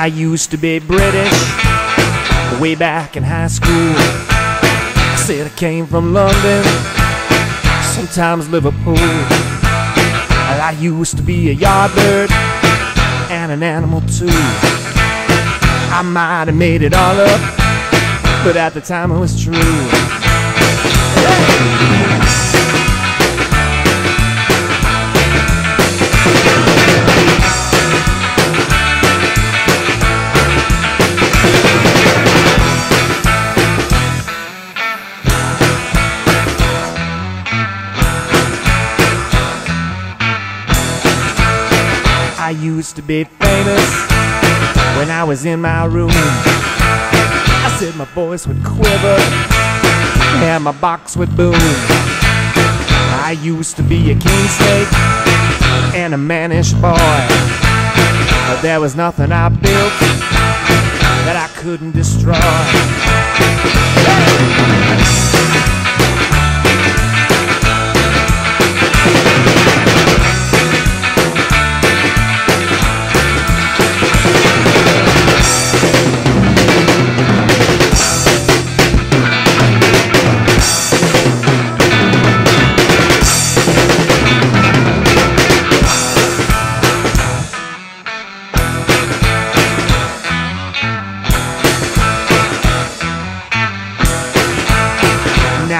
I used to be British way back in high school. I said I came from London, sometimes Liverpool. I used to be a yardbird and an animal too. I might have made it all up, but at the time it was true. I used to be famous when I was in my room. I said my voice would quiver and my box would boom. I used to be a king snake and a mannish boy. But there was nothing I built that I couldn't destroy.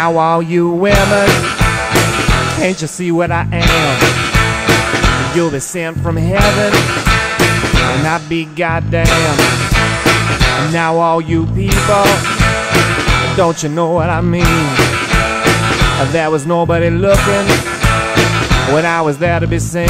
Now all you women, can't you see what I am? You'll be sent from heaven, and I be goddamn. Now all you people, don't you know what I mean? There was nobody looking when I was there to be seen.